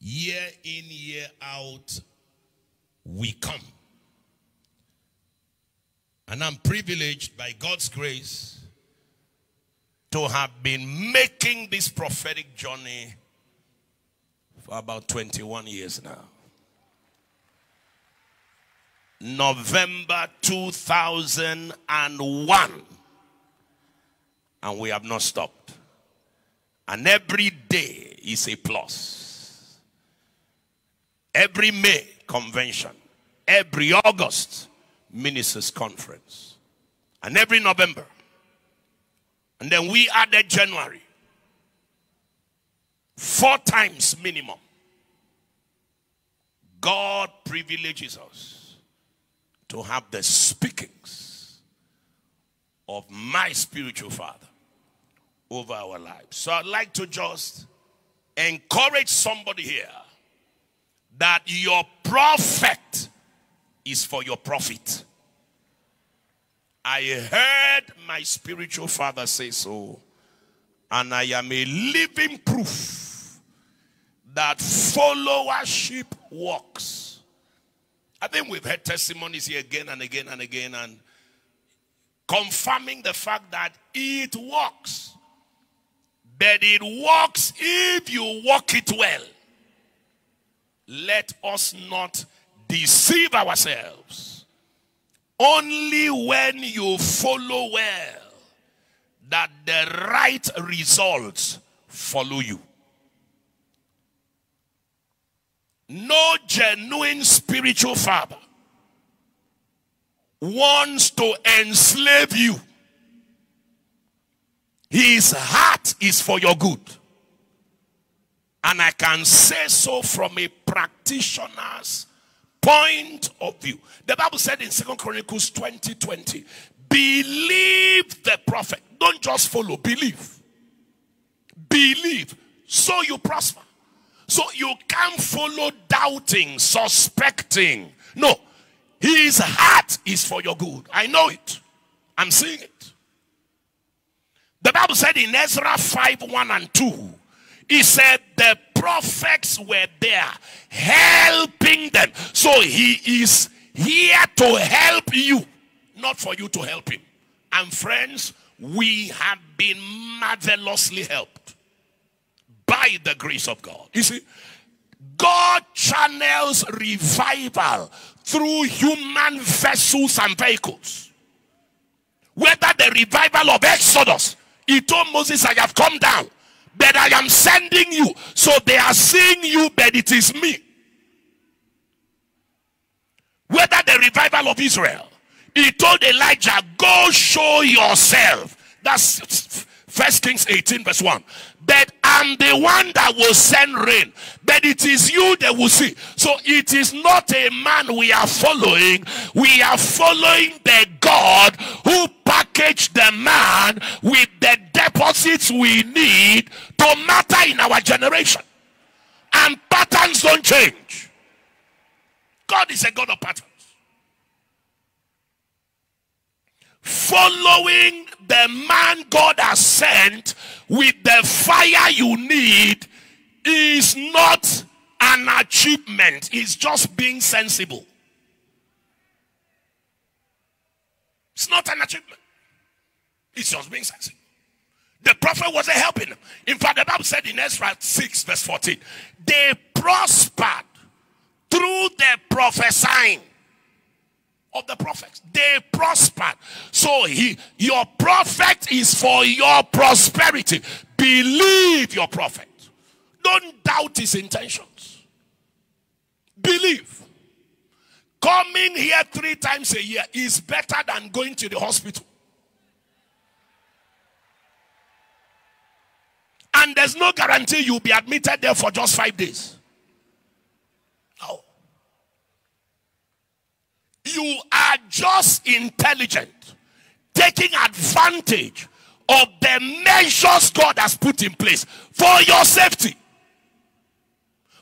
Year in, year out, we come. And I'm privileged by God's grace to have been making this prophetic journey for about 21 years now. November 2001. And we have not stopped. And every day is a plus. Every May convention, every August ministers conference, and every November. And then we added January. Four times minimum. God privileges us to have the speakings of my spiritual father over our lives. So I'd like to just encourage somebody here that your prophet is for your profit. I heard my spiritual father say so, and I am a living proof that followership works. I think we've heard testimonies here again and again and again, and confirming the fact that it works. But it works if you walk it well. Let us not deceive ourselves. Only when you follow well that the right results follow you. No genuine spiritual father wants to enslave you. His heart is for your good. And I can say so from a practitioner's point of view. The Bible said in Second Chronicles 20 20, believe the prophet. Don't just follow, believe. Believe. So you prosper. So you can't follow doubting, suspecting. No. His heart is for your good. I know it. I'm seeing it. The Bible said in Ezra 5 1 and 2, he said the prophets were there helping them. So he is here to help you, not for you to help him. And friends, we have been marvelously helped by the grace of God. You see, God channels revival through human vessels and vehicles. Whether the revival of Exodus, he told Moses, I have come down, but I am sending you. So they are seeing you, but it is me. Whether the revival of Israel, he told Elijah, Go show yourself. That's First Kings 18, verse 1. But I'm the one that will send rain. But it is you that will see. So it is not a man we are following. We are following the God who packaged the man with the deposits we need to matter in our generation. And patterns don't change. God is a God of patterns. Following the man God has sent with the fire you need is not an achievement, it's just being sensible. It's not an achievement, it's just being sensible. The prophet wasn't helping. In fact, the Bible said in Ezra 6, verse 14, they prospered through the prophesying of the prophets. They prospered. So he your prophet is for your prosperity. Believe your prophet. Don't doubt his intentions. Believe. Coming here three times a year is better than going to the hospital. And there's no guarantee you'll be admitted there for just five days. You are just intelligent, taking advantage of the measures God has put in place for your safety.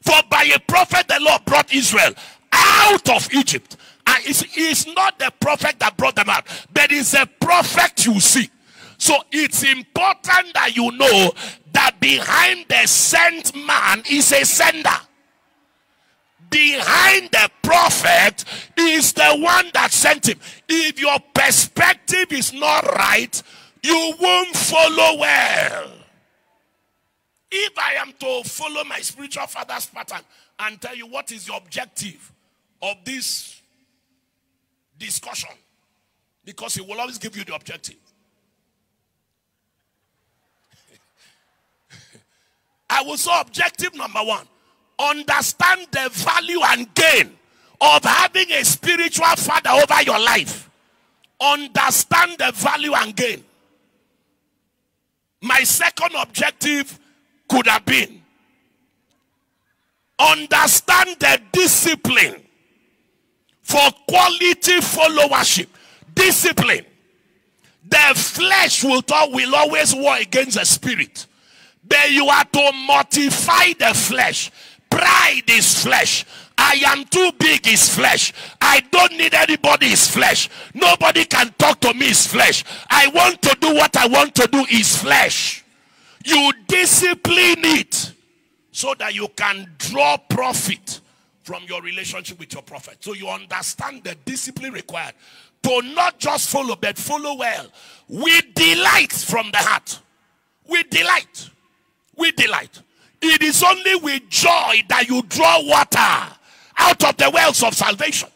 For by a prophet, the Lord brought Israel out of Egypt. And it's, it's not the prophet that brought them out, but it's a prophet you see. So it's important that you know that behind the sent man is a sender. Behind the prophet is the one that sent him. If your perspective is not right, you won't follow well. If I am to follow my spiritual father's pattern and tell you what is the objective of this discussion, because he will always give you the objective. I will say objective number one understand the value and gain of having a spiritual father over your life. Understand the value and gain. My second objective could have been understand the discipline for quality followership. Discipline. The flesh will, talk, will always war against the spirit. But you are to mortify the flesh. Pride is flesh. I am too big is flesh. I don't need anybody is flesh. Nobody can talk to me is flesh. I want to do what I want to do is flesh. You discipline it so that you can draw profit from your relationship with your prophet. So you understand the discipline required to not just follow, but follow well. With delight from the heart. With delight. With delight. It is only with joy that you draw water out of the wells of salvation.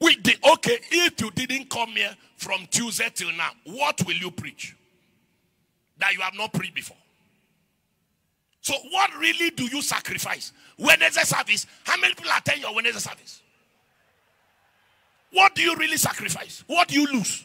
With the okay, if you didn't come here from Tuesday till now, what will you preach? That you have not preached before. So, what really do you sacrifice? Wednesday service. How many people attend your Wednesday service? What do you really sacrifice? What do you lose?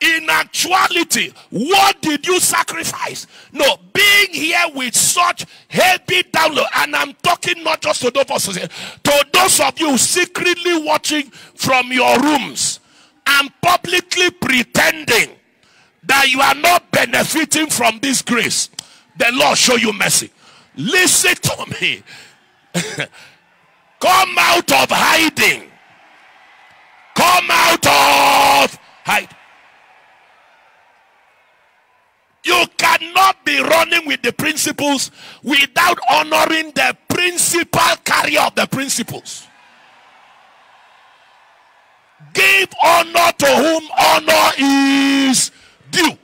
In actuality, what did you sacrifice? No, being here with such heavy download, and I'm talking not just to those of to those of you secretly watching from your rooms and publicly pretending that you are not benefiting from this grace. The Lord show you mercy. Listen to me. Come out of hiding. Come out of hiding. You cannot be running with the principles without honoring the principal carrier of the principles. Give honor to whom honor is due.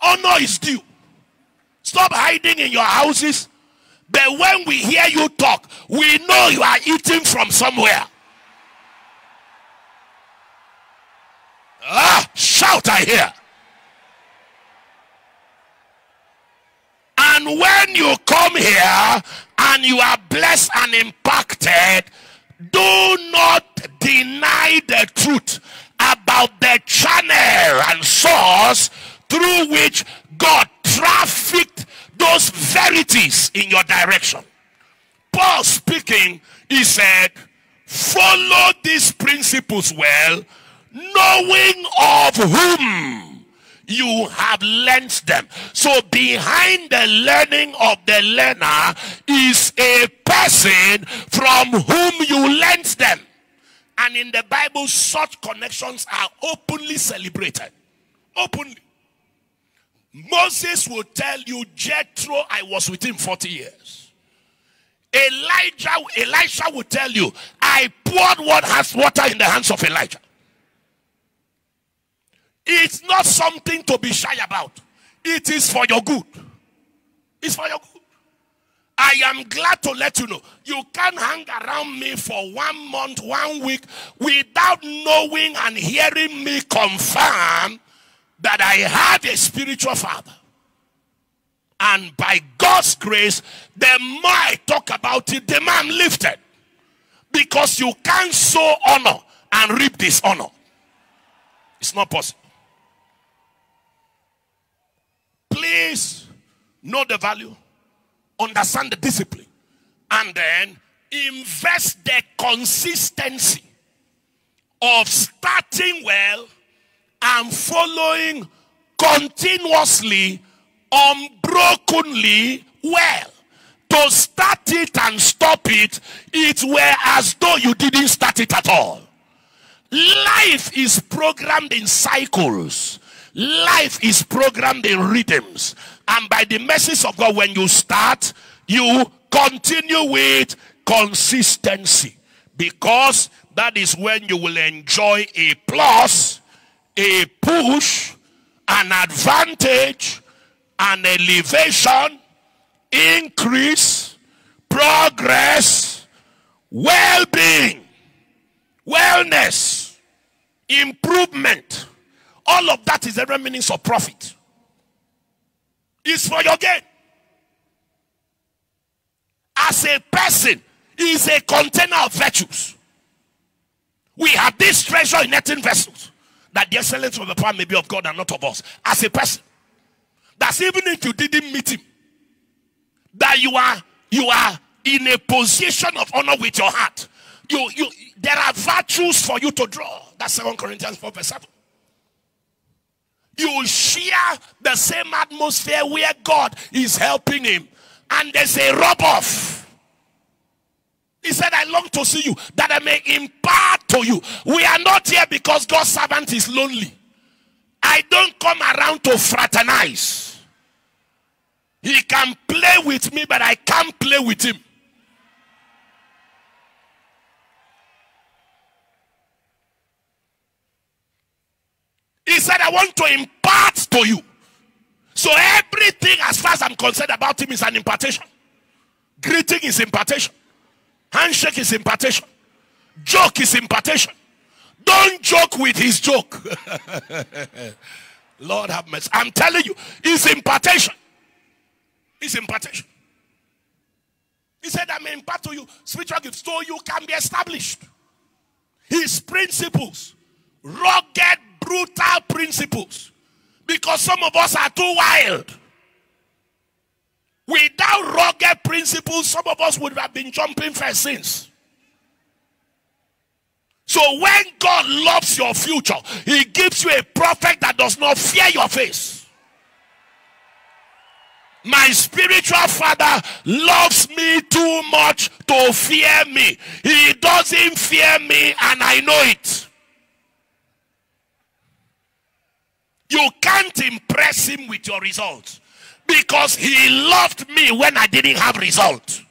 Honor is due. Stop hiding in your houses. But when we hear you talk, we know you are eating from somewhere. Ah, shout I hear. And when you come here and you are blessed and impacted, do not deny the truth about the channel and source through which God trafficked those verities in your direction. Paul speaking, he said, Follow these principles well, knowing of whom you have learned them. So behind the learning of the learner is a person from whom you learned them. And in the Bible, such connections are openly celebrated. Openly. Moses will tell you, Jethro, I was with him 40 years. Elijah, Elisha will tell you, I poured what has water in the hands of Elijah. It's not something to be shy about. It is for your good. It's for your good. I am glad to let you know you can't hang around me for one month, one week without knowing and hearing me confirm that I had a spiritual father. And by God's grace, the more I talk about it, the I'm lifted. Because you can't sow honor and reap dishonor. It's not possible. Please know the value, understand the discipline, and then invest the consistency of starting well and following continuously, unbrokenly well. To start it and stop it, it were as though you didn't start it at all. Life is programmed in cycles. Life is programmed in rhythms. And by the message of God, when you start, you continue with consistency. Because that is when you will enjoy a plus, a push, an advantage, an elevation, increase, progress, well being, wellness, improvement. All of that is the meanings of profit. It's for your gain. As a person, is a container of virtues. We have this treasure in earthen vessels, that the excellence of the power may be of God and not of us. As a person, that's even if you didn't meet him, that you are you are in a position of honor with your heart. You you there are virtues for you to draw. That's Second Corinthians 4 verse 7. You share the same atmosphere where God is helping him, and there's a rub off. He said, I long to see you that I may impart to you. We are not here because God's servant is lonely. I don't come around to fraternize. He can play with me, but I can't play with him. He said, I want to impart to you. So everything, as far as I'm concerned about him, is an impartation. Greeting is impartation. Handshake is impartation. Joke is impartation. Don't joke with his joke. Lord have mercy. I'm telling you, it's impartation. It's impartation. He said, I may impart to you spiritual gifts so you can be established. His principles, rugged, brutal principles. Because some of us are too wild. Without rugged principles, some of us would have been jumping for sins. So when God loves your future, He gives you a prophet that does not fear your face. My spiritual father loves me too much to fear me. He doesn't fear me, and I know it. You can't impress him with your results because he loved me when I didn't have results.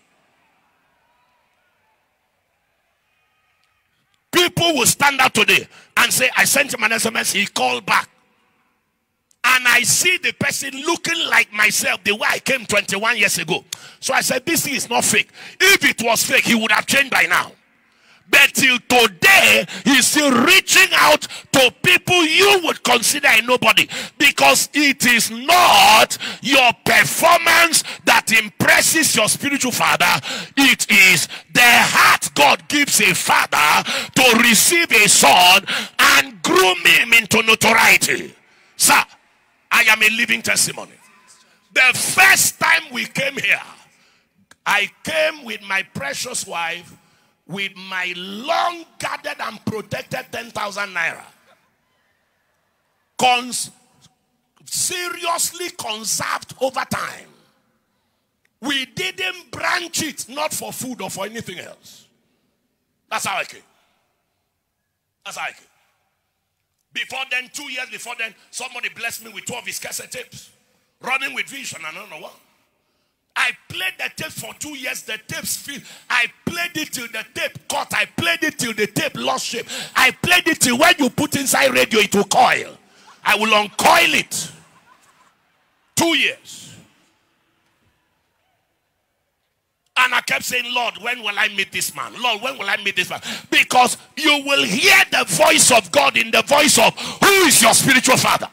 People will stand up today and say, I sent him an SMS, he called back. And I see the person looking like myself the way I came 21 years ago. So I said, This thing is not fake. If it was fake, he would have changed by now. But till today, he's still reaching out to people you would consider a nobody because it is not your performance that impresses your spiritual father. It is the heart God gives a father to receive a son and groom him into notoriety. Sir, I am a living testimony. The first time we came here, I came with my precious wife with my long guarded and protected 10,000 naira. Cons- seriously conserved over time. We didn't branch it, not for food or for anything else. That's how I came. That's how I came. Before then, two years before then, somebody blessed me with two of his cassette tapes. Running with vision, and I don't know what. I played the tape for two years. The tapes filled. I played it till the tape cut. I played it till the tape lost shape. I played it till when you put inside radio, it will coil. I will uncoil it. Two years. And I kept saying, Lord, when will I meet this man? Lord, when will I meet this man? Because you will hear the voice of God in the voice of who is your spiritual father.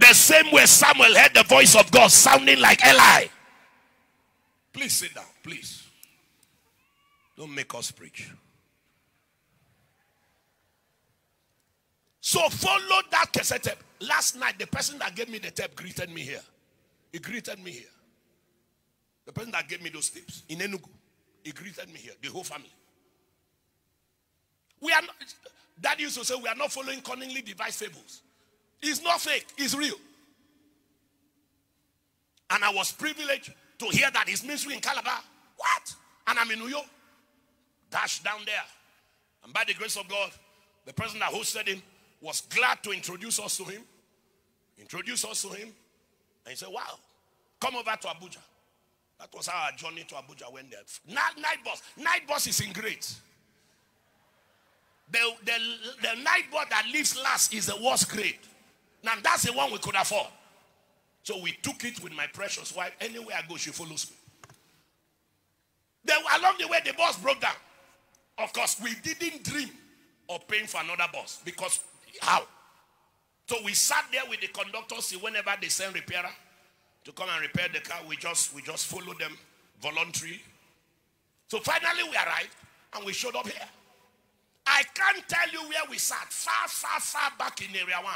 The same way Samuel heard the voice of God sounding like Eli. Please sit down, please. Don't make us preach. So follow that cassette tape. Last night, the person that gave me the tape greeted me here. He greeted me here. The person that gave me those tips in Enugu, he greeted me here, the whole family. We are not, Daddy used to say we are not following cunningly devised fables. It's not fake, it's real. And I was privileged to hear that his ministry in Calabar. What? And I'm in Uyo. Dash down there. And by the grace of God, the person that hosted him was glad to introduce us to him. Introduce us to him. And he said, Wow, come over to Abuja. That was our journey to Abuja when there. Night, night bus. Night bus is in grades. The, the, the night bus that leaves last is the worst grade. Now that's the one we could afford. So we took it with my precious wife. Anywhere I go, she follows me. Then along the way, the bus broke down. Of course, we didn't dream of paying for another bus because how? So we sat there with the conductors See, whenever they send repairer to come and repair the car. We just we just follow them voluntarily. So finally we arrived and we showed up here. I can't tell you where we sat, far, far, far back in area one.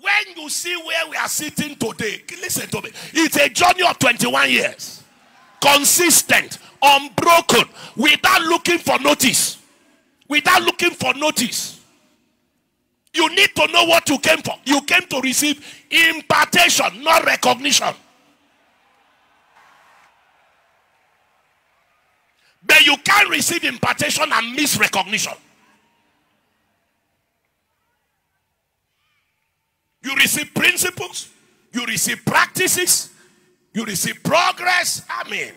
When you see where we are sitting today, listen to me. It's a journey of 21 years. Consistent, unbroken, without looking for notice. Without looking for notice. You need to know what you came for. You came to receive impartation, not recognition. But you can't receive impartation and miss recognition. You receive principles, you receive practices, you receive progress. Amen.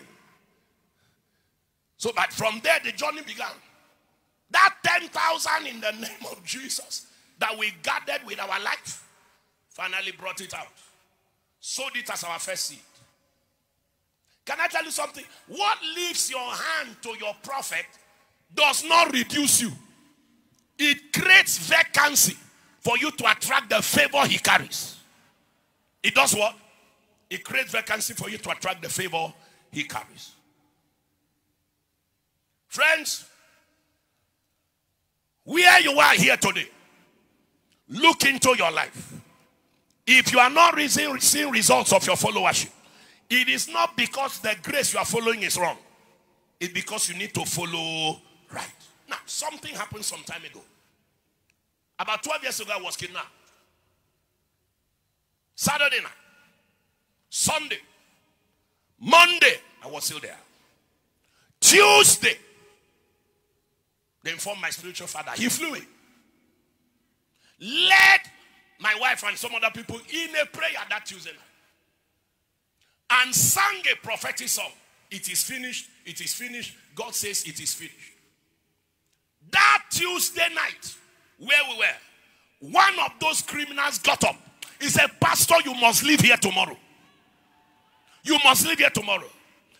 So, that from there, the journey began. That 10,000 in the name of Jesus that we gathered with our life finally brought it out. Sowed it as our first seed. Can I tell you something? What lifts your hand to your prophet does not reduce you, it creates vacancy for you to attract the favor he carries. It does what? It creates vacancy for you to attract the favor he carries. Friends, where you are here today, look into your life. If you are not seeing results of your followership, it is not because the grace you are following is wrong. It's because you need to follow right. Now, something happened some time ago. About 12 years ago, I was kidnapped. Saturday night, Sunday, Monday, I was still there. Tuesday, they informed my spiritual father. He flew in. Led my wife and some other people in a prayer that Tuesday night. And sang a prophetic song. It is finished. It is finished. God says it is finished. That Tuesday night, where we were, one of those criminals got up. He said, Pastor, you must leave here tomorrow. You must leave here tomorrow.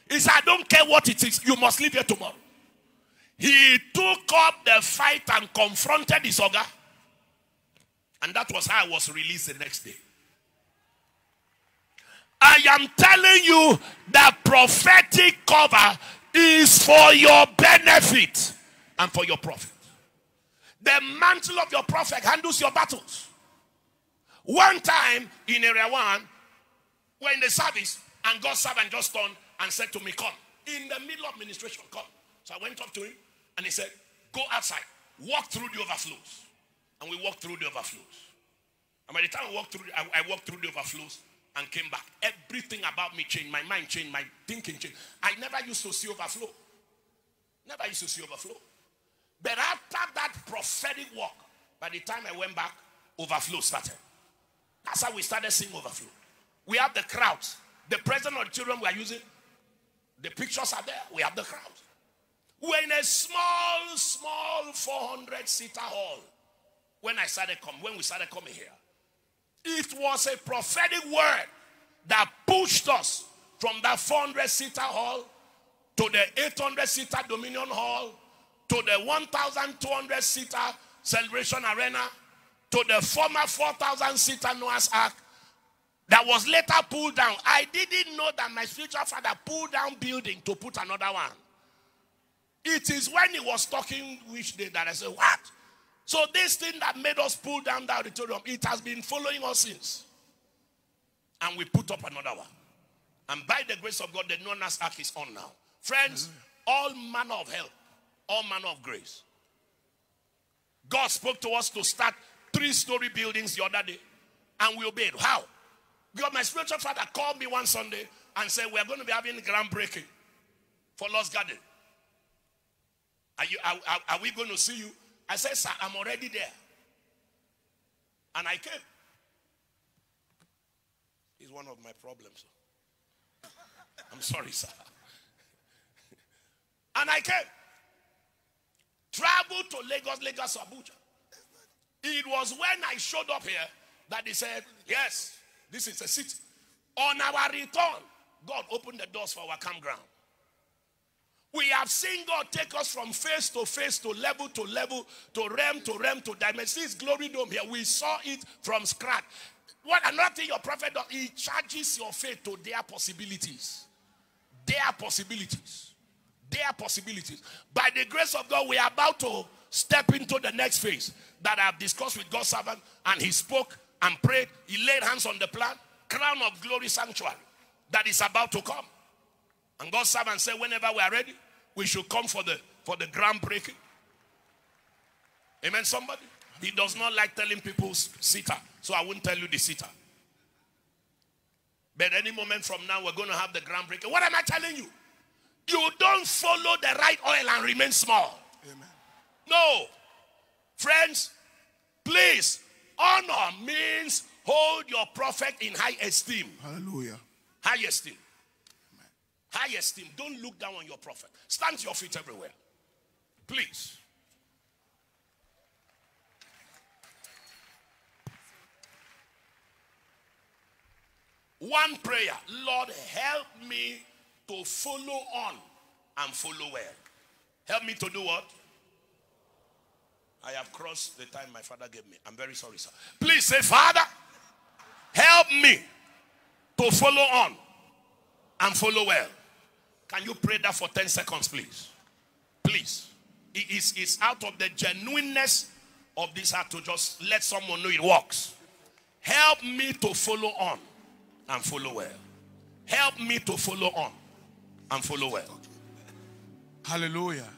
He said, I don't care what it is, you must leave here tomorrow. He took up the fight and confronted his oga. And that was how I was released the next day. I am telling you that prophetic cover is for your benefit and for your profit. The mantle of your prophet handles your battles. One time in area one, we're in the service, and God's servant just turned and said to me, Come. In the middle of ministration, come. So I went up to him and he said, Go outside, walk through the overflows. And we walked through the overflows. And by the time I walked through, I, I walked through the overflows and came back. Everything about me changed. My mind changed. My thinking changed. I never used to see overflow. Never used to see overflow. But after that prophetic walk, by the time I went back, overflow started. That's how we started seeing overflow. We have the crowds. The present auditorium we are using, the pictures are there. We have the crowds. We're in a small, small 400 seater hall when I started coming, when we started coming here. It was a prophetic word that pushed us from that 400 seater hall to the 800 seater Dominion Hall to the 1,200 seater celebration arena, to the former 4,000 seater Noah's Ark that was later pulled down. I didn't know that my spiritual father pulled down building to put another one. It is when he was talking which day that I said, What? So this thing that made us pull down the auditorium, it has been following us since. And we put up another one. And by the grace of God, the Noah's Ark is on now. Friends, all manner of help all manner of grace. God spoke to us to start three story buildings the other day, and we obeyed. How? Because my spiritual father called me one Sunday and said, We're going to be having groundbreaking for Lost Garden. Are, you, are, are, are we going to see you? I said, Sir, I'm already there. And I came. It's one of my problems. I'm sorry, sir. and I came. Traveled to Lagos, Lagos, Abuja. It was when I showed up here that they said, Yes, this is a city. On our return, God opened the doors for our campground. We have seen God take us from face to face to level to level to realm to realm to dimension. His glory dome here. We saw it from scratch. What another thing your prophet does, he charges your faith to their possibilities. Their possibilities. Their possibilities. By the grace of God, we are about to step into the next phase that I've discussed with God's servant, and he spoke and prayed. He laid hands on the plan, crown of glory sanctuary that is about to come. And God's servant said, whenever we are ready, we should come for the for the groundbreaking. Amen. Somebody. He does not like telling people sitter, so I won't tell you the sitter. But any moment from now, we're going to have the groundbreaking. What am I telling you? You don't follow the right oil and remain small. Amen. No. Friends, please, honor means hold your prophet in high esteem. Hallelujah. High esteem. Amen. High esteem. Don't look down on your prophet. Stand your feet everywhere. Please. One prayer. Lord, help me to follow on and follow well. Help me to do what? I have crossed the time my father gave me. I'm very sorry, sir. Please say, Father, help me to follow on and follow well. Can you pray that for 10 seconds, please? Please. It is it's out of the genuineness of this heart to just let someone know it works. Help me to follow on and follow well. Help me to follow on and follow well. Hallelujah.